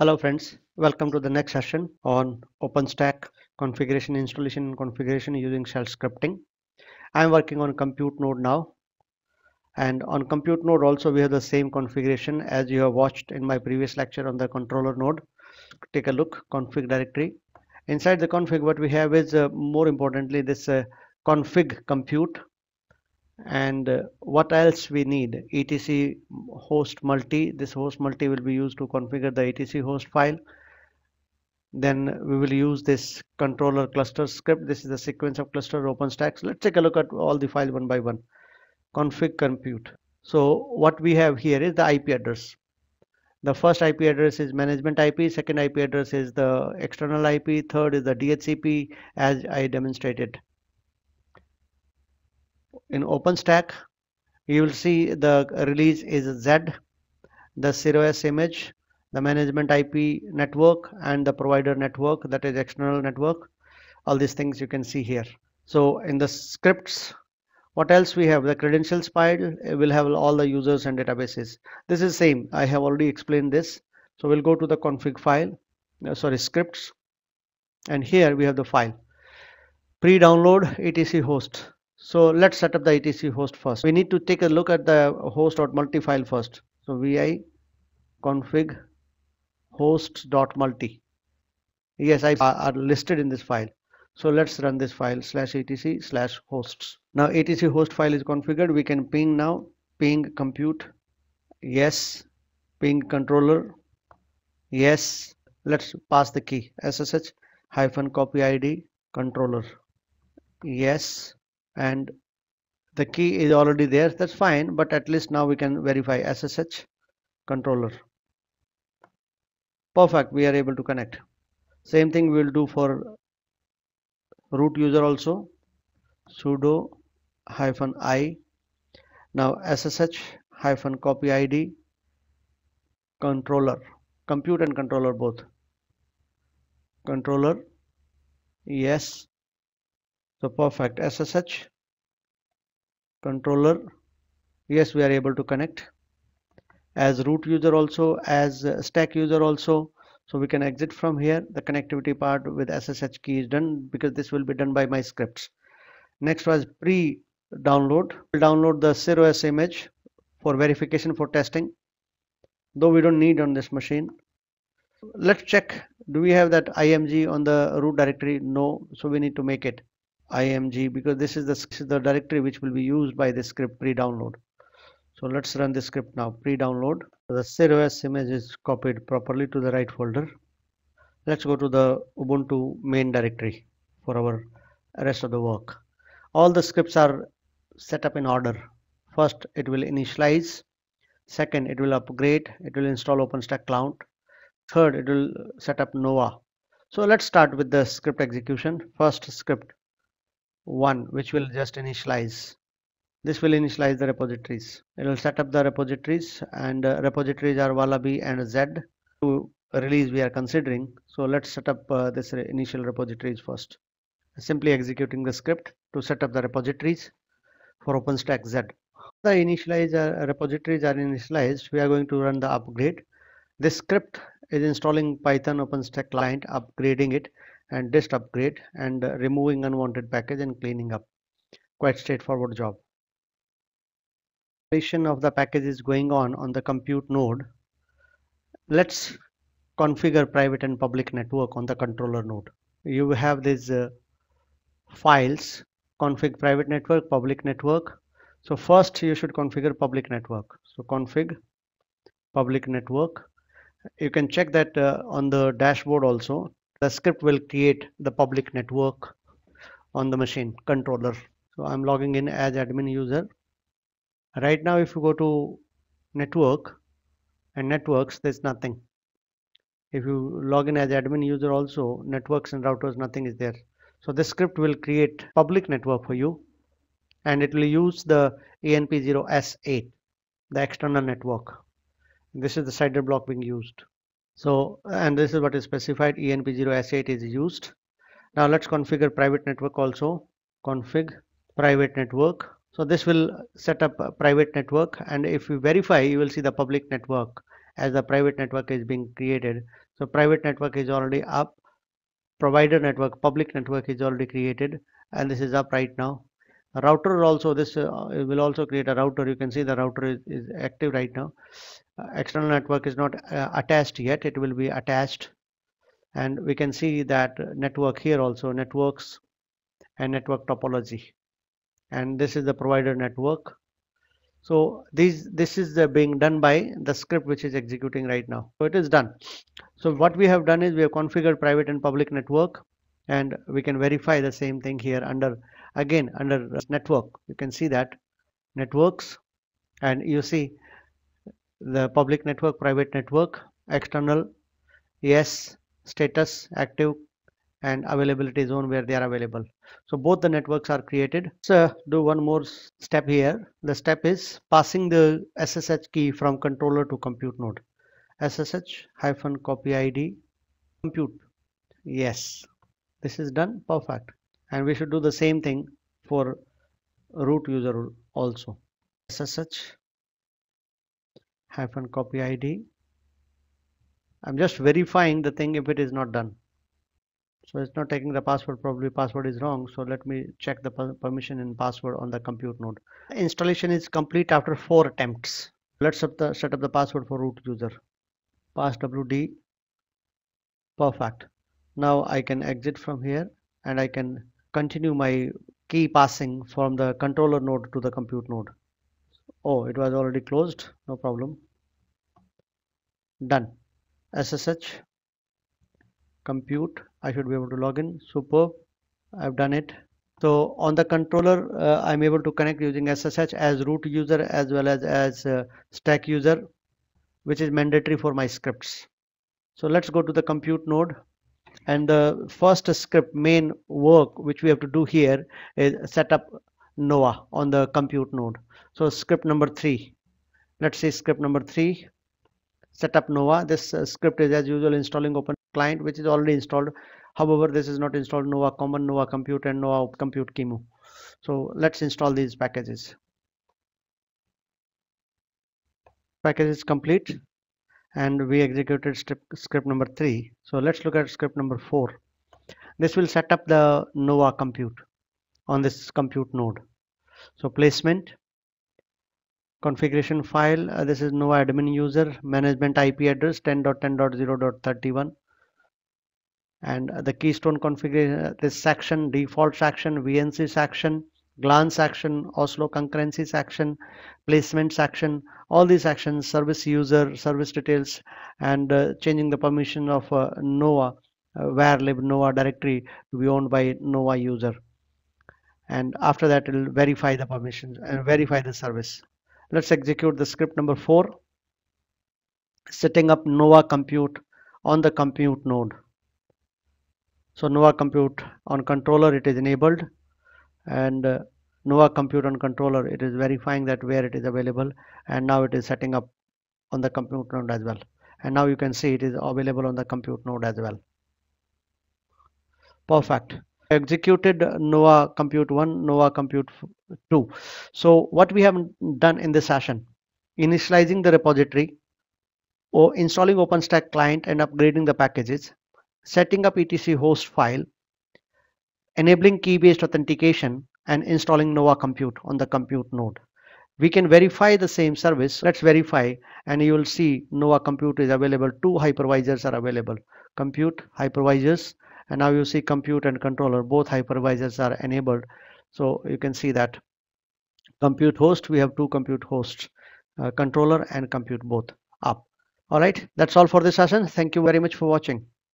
Hello friends, welcome to the next session on OpenStack configuration, installation and configuration using shell scripting. I'm working on compute node now and on compute node also we have the same configuration as you have watched in my previous lecture on the controller node. Take a look, config directory. Inside the config what we have is uh, more importantly this uh, config compute and uh, what else we need? Etc host multi this host multi will be used to configure the etc host file. Then we will use this controller cluster script. This is the sequence of cluster openstack so let's take a look at all the files one by one. Config compute. So what we have here is the ip address. The first ip address is management ip second ip address is the external ip third is the dhcp as i demonstrated in OpenStack you will see the release is Z the CirrOS image the management IP network and the provider network that is external network. All these things you can see here. So in the scripts what else we have? The credentials file will have all the users and databases. This is same. I have already explained this. So we'll go to the config file uh, sorry scripts. And here we have the file. Pre-download etc host so let's set up the etc host first. We need to take a look at the host.multi file first. So vi config host.multi. Yes, I are listed in this file. So let's run this file slash etc slash hosts. Now etc host file is configured. We can ping now ping compute. Yes, ping controller. Yes, let's pass the key ssh hyphen copy id controller. Yes, and the key is already there. That's fine but at least now we can verify SSH controller. Perfect. We are able to connect. Same thing we will do for root user also. sudo hyphen i. Now SSH hyphen copy id controller. Compute and controller both. Controller yes so perfect. SSH controller. Yes we are able to connect. As root user also as stack user also. So we can exit from here. The connectivity part with SSH key is done because this will be done by my scripts. Next was pre download we'll download the CirrOS image for verification for testing. Though we don't need on this machine. Let's check. Do we have that img on the root directory? No. So we need to make it img because this is the, the directory which will be used by the script pre-download. So let's run the script now pre-download. The CirrOS image is copied properly to the right folder. Let's go to the Ubuntu main directory for our rest of the work. All the scripts are set up in order. First it will initialize. Second it will upgrade. It will install OpenStack Cloud. Third it will set up Nova. So let's start with the script execution. First script one which will just initialize. This will initialize the repositories. It will set up the repositories and uh, repositories are wallaby and z to release we are considering. So let's set up uh, this initial repositories first. Simply executing the script to set up the repositories for openstack z. The initialize uh, repositories are initialized. We are going to run the upgrade. This script is installing python openstack client upgrading it and dist upgrade and uh, removing unwanted package and cleaning up. Quite straightforward job. Installation of the package is going on on the compute node. Let's configure private and public network on the controller node. You have these uh, files config private network public network. So first you should configure public network. So config public network. You can check that uh, on the dashboard also the script will create the public network on the machine controller. So i'm logging in as admin user. Right now if you go to network and networks there's nothing. If you log in as admin user also networks and routers nothing is there. So this script will create public network for you and it will use the enp0s8 the external network. This is the CIDR block being used so, and this is what is specified ENP0S8 is used. Now let's configure private network also. Config private network. So this will set up a private network and if you verify you will see the public network as the private network is being created so private network is already up provider network public network is already created and this is up right now router also this uh, will also create a router. You can see the router is, is active right now. Uh, external network is not uh, attached yet. It will be attached. And we can see that network here also networks and network topology. And this is the provider network. So these this is being done by the script which is executing right now. So it is done. So what we have done is we have configured private and public network and we can verify the same thing here under again under network. You can see that networks. And you see the public network private network external yes status active and availability zone where they are available. So both the networks are created. So do one more step here. The step is passing the ssh key from controller to compute node. Ssh hyphen copy id compute. Yes this is done perfect. And we should do the same thing for root user also. Ssh hyphen copy id i'm just verifying the thing if it is not done. So it's not taking the password probably password is wrong. So let me check the permission and password on the compute node. Installation is complete after four attempts. Let's set, the, set up the password for root user. Pass wd perfect now I can exit from here and I can continue my key passing from the controller node to the compute node. Oh it was already closed. No problem. Done. SSH compute. I should be able to log in. Superb. I've done it. So on the controller uh, I'm able to connect using SSH as root user as well as as uh, stack user which is mandatory for my scripts. So let's go to the compute node and the first script main work which we have to do here is set up Nova on the compute node. So script number three. Let's say script number three. Set up Nova this uh, script is as usual installing open client which is already installed. However this is not installed. Nova common Nova compute and Nova compute QEMU so let's install these packages. Package is complete and we executed script number three. So let's look at script number four. This will set up the nova compute on this compute node. So placement configuration file uh, this is nova admin user management IP address 10.10.0.31 and the keystone configuration this section default section VNC section glance action, Oslo concurrency section, placement section, all these actions, service user, service details, and uh, changing the permission of uh, Nova, uh, where lib Nova directory to be owned by Nova user. And after that, it will verify the permissions and verify the service. Let's execute the script number four, setting up Nova compute on the compute node. So Nova compute on controller, it is enabled and uh, Nova compute on controller it is verifying that where it is available and now it is setting up on the compute node as well. And now you can see it is available on the compute node as well. Perfect. Executed Nova compute 1 Nova compute 2 so what we have done in this session initializing the repository or installing OpenStack client and upgrading the packages setting up etc host file enabling key-based authentication and installing Nova Compute on the compute node. We can verify the same service. Let's verify and you will see Nova Compute is available. Two hypervisors are available. Compute, hypervisors and now you see compute and controller. Both hypervisors are enabled. So you can see that compute host, we have two compute hosts, uh, controller and compute both up. All right, that's all for this session. Thank you very much for watching.